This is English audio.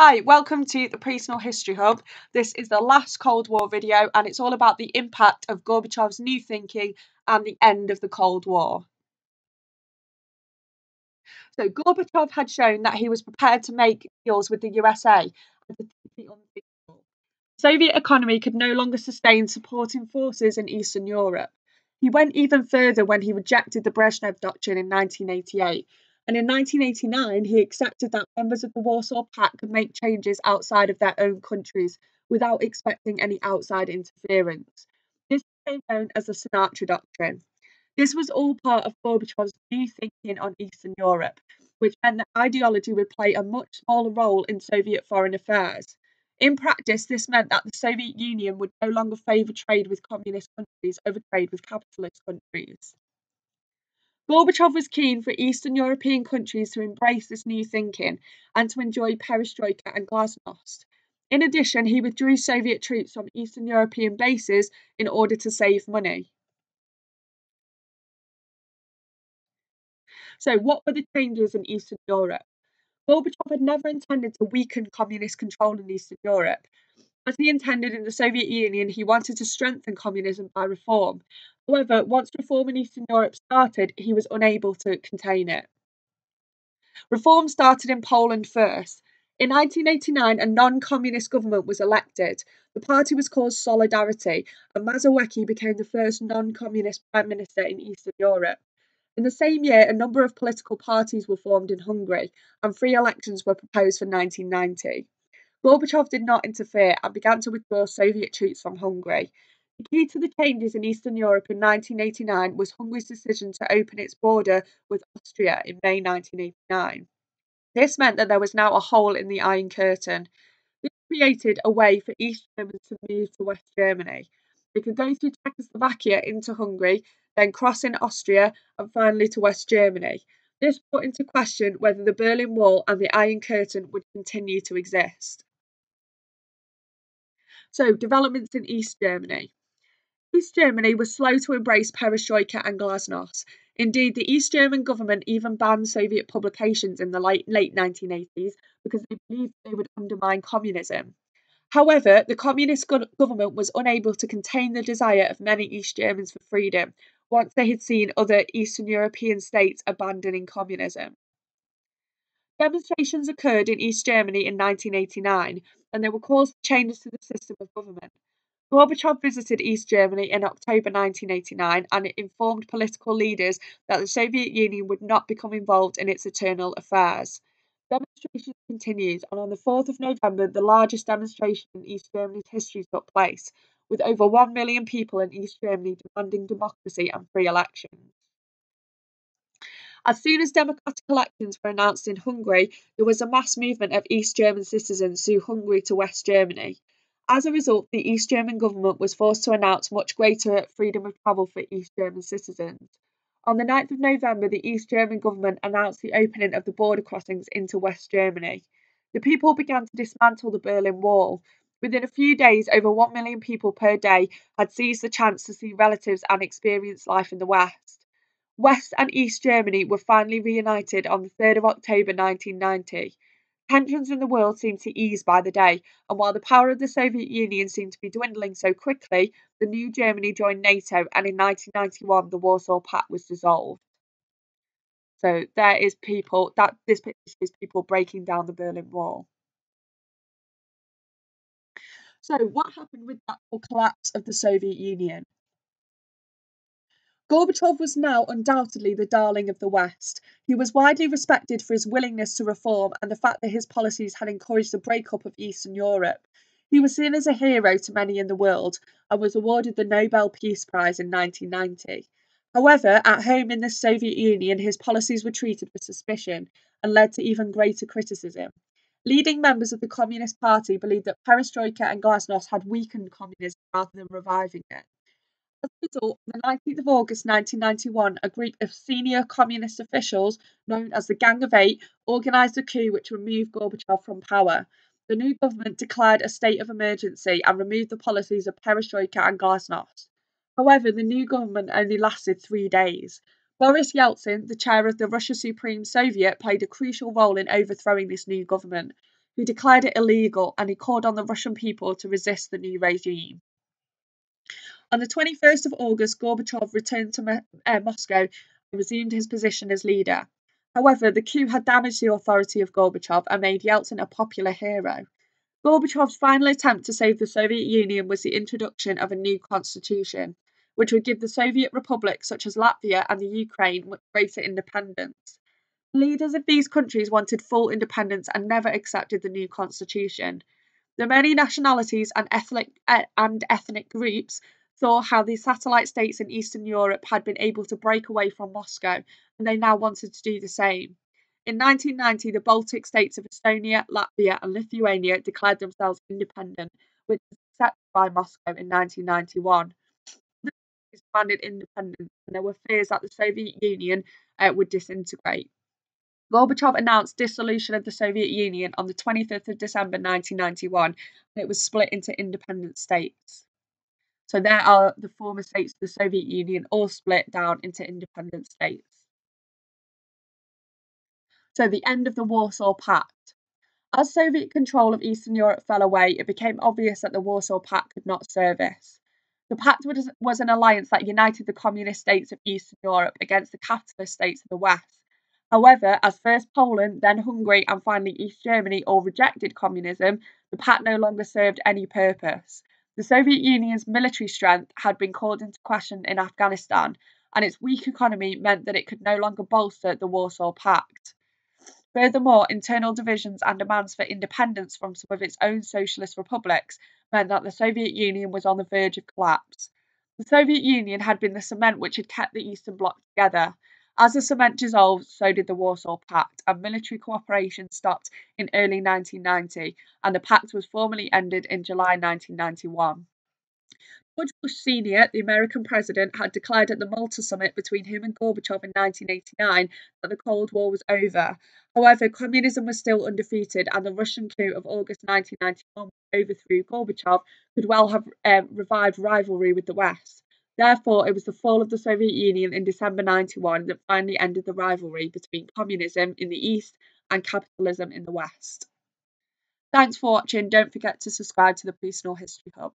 Hi, welcome to the Priestnall History Hub. This is the last Cold War video and it's all about the impact of Gorbachev's new thinking and the end of the Cold War. So Gorbachev had shown that he was prepared to make deals with the USA the Soviet economy could no longer sustain supporting forces in Eastern Europe. He went even further when he rejected the Brezhnev Doctrine in 1988 and in 1989, he accepted that members of the Warsaw Pact could make changes outside of their own countries without expecting any outside interference. This became known as the Sinatra Doctrine. This was all part of Gorbachev's new thinking on Eastern Europe, which meant that ideology would play a much smaller role in Soviet foreign affairs. In practice, this meant that the Soviet Union would no longer favour trade with communist countries over trade with capitalist countries. Gorbachev was keen for Eastern European countries to embrace this new thinking and to enjoy perestroika and glasnost. In addition, he withdrew Soviet troops from Eastern European bases in order to save money. So, what were the changes in Eastern Europe? Gorbachev had never intended to weaken communist control in Eastern Europe. As he intended in the Soviet Union, he wanted to strengthen communism by reform, However, once reform in Eastern Europe started, he was unable to contain it. Reform started in Poland first. In 1989, a non communist government was elected. The party was called Solidarity, and Mazowiecki became the first non communist prime minister in Eastern Europe. In the same year, a number of political parties were formed in Hungary, and free elections were proposed for 1990. Gorbachev did not interfere and began to withdraw Soviet troops from Hungary. The key to the changes in Eastern Europe in 1989 was Hungary's decision to open its border with Austria in May 1989. This meant that there was now a hole in the Iron Curtain. This created a way for East Germans to move to West Germany. They could go through Czechoslovakia into Hungary, then cross in Austria, and finally to West Germany. This put into question whether the Berlin Wall and the Iron Curtain would continue to exist. So, developments in East Germany. East Germany was slow to embrace perestroika and glasnost. Indeed, the East German government even banned Soviet publications in the late, late 1980s because they believed they would undermine communism. However, the communist go- government was unable to contain the desire of many East Germans for freedom once they had seen other Eastern European states abandoning communism. Demonstrations occurred in East Germany in 1989, and they were caused for changes to the system of government. Gorbachev visited East Germany in October 1989 and it informed political leaders that the Soviet Union would not become involved in its internal affairs. Demonstrations continued, and on the 4th of November, the largest demonstration in East Germany's history took place, with over 1 million people in East Germany demanding democracy and free elections. As soon as democratic elections were announced in Hungary, there was a mass movement of East German citizens through Hungary to West Germany. As a result, the East German government was forced to announce much greater freedom of travel for East German citizens. On the 9th of November, the East German government announced the opening of the border crossings into West Germany. The people began to dismantle the Berlin Wall. Within a few days, over 1 million people per day had seized the chance to see relatives and experience life in the West. West and East Germany were finally reunited on the 3rd of October 1990. Tensions in the world seemed to ease by the day, and while the power of the Soviet Union seemed to be dwindling so quickly, the new Germany joined NATO, and in 1991 the Warsaw Pact was dissolved. So there is people that this picture is people breaking down the Berlin Wall. So what happened with that collapse of the Soviet Union? Gorbachev was now undoubtedly the darling of the West. He was widely respected for his willingness to reform and the fact that his policies had encouraged the breakup of Eastern Europe. He was seen as a hero to many in the world and was awarded the Nobel Peace Prize in 1990. However, at home in the Soviet Union, his policies were treated with suspicion and led to even greater criticism. Leading members of the Communist Party believed that perestroika and glasnost had weakened communism rather than reviving it. As a result, on the 19th of August 1991, a group of senior communist officials, known as the Gang of Eight, organised a coup which removed Gorbachev from power. The new government declared a state of emergency and removed the policies of perestroika and glasnost. However, the new government only lasted three days. Boris Yeltsin, the chair of the Russia Supreme Soviet, played a crucial role in overthrowing this new government. who declared it illegal and he called on the Russian people to resist the new regime. On the 21st of August, Gorbachev returned to uh, Moscow and resumed his position as leader. However, the coup had damaged the authority of Gorbachev and made Yeltsin a popular hero. Gorbachev's final attempt to save the Soviet Union was the introduction of a new constitution, which would give the Soviet republics such as Latvia and the Ukraine greater independence. Leaders of these countries wanted full independence and never accepted the new constitution. The many nationalities and ethnic, and ethnic groups saw how the satellite states in Eastern Europe had been able to break away from Moscow, and they now wanted to do the same. In 1990, the Baltic states of Estonia, Latvia, and Lithuania declared themselves independent, which was accepted by Moscow in 1991. The demanded independence, and there were fears that the Soviet Union uh, would disintegrate. Gorbachev announced dissolution of the Soviet Union on the 25th of December 1991, and it was split into independent states. So there are the former states of the Soviet Union all split down into independent states. So the end of the Warsaw Pact. As Soviet control of Eastern Europe fell away, it became obvious that the Warsaw Pact could not service. The pact was, an alliance that united the communist states of Eastern Europe against the capitalist states of the West. However, as first Poland, then Hungary, and finally East Germany all rejected communism, the pact no longer served any purpose. The Soviet Union's military strength had been called into question in Afghanistan, and its weak economy meant that it could no longer bolster the Warsaw Pact. Furthermore, internal divisions and demands for independence from some of its own socialist republics meant that the Soviet Union was on the verge of collapse. The Soviet Union had been the cement which had kept the Eastern Bloc together. As the cement dissolved, so did the Warsaw Pact, and military cooperation stopped in early 1990, and the pact was formally ended in July 1991. George Bush Sr., the American president, had declared at the Malta summit between him and Gorbachev in 1989 that the Cold War was over. However, communism was still undefeated, and the Russian coup of August 1991 overthrew Gorbachev could well have uh, revived rivalry with the West. Therefore, it was the fall of the Soviet Union in December 91 that finally ended the rivalry between communism in the East and capitalism in the West. Thanks for watching. Don't forget to subscribe to the Priestnall History Hub.